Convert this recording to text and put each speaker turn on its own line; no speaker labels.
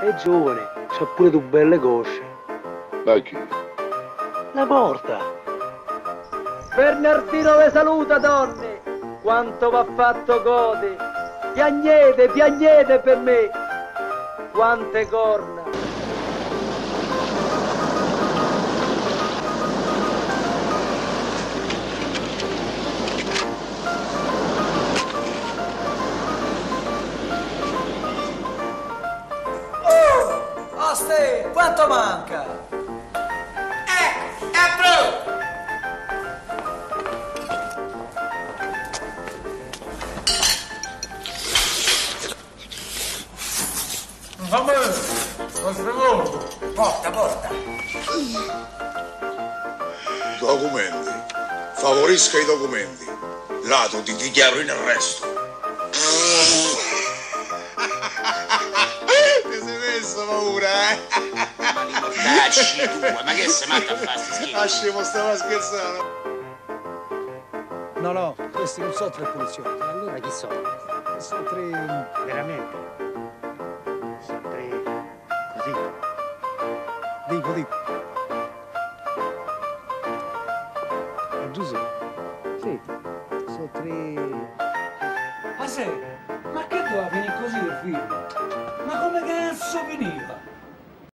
È giovane, c'ha pure tu belle cosce.
Ma chi?
La porta.
Bernardino vi saluta, donne! Quanto va fatto gode! Piagnete, piagnete per me! Quante corna!
Oste, quanto manca?
Ecco, è pronto!
Va bene, un secondo. Porta, porta.
Documenti. Favorisca i documenti. Lato ti dichiaro in arresto. Messo paura, eh?
Ma li mortacci tua, ma che sei matta a farsi schifo?
Lasciamo, stava scherzando.
No, no, questi non sono tre poliziotti.
Allora chi sono?
Sono tre veramente.
Sono tre così.
Dico, dico. Eh, Giuseppe. Sì. Sono tre.
Ma sei, ma che doveva finire così il film? souvenir.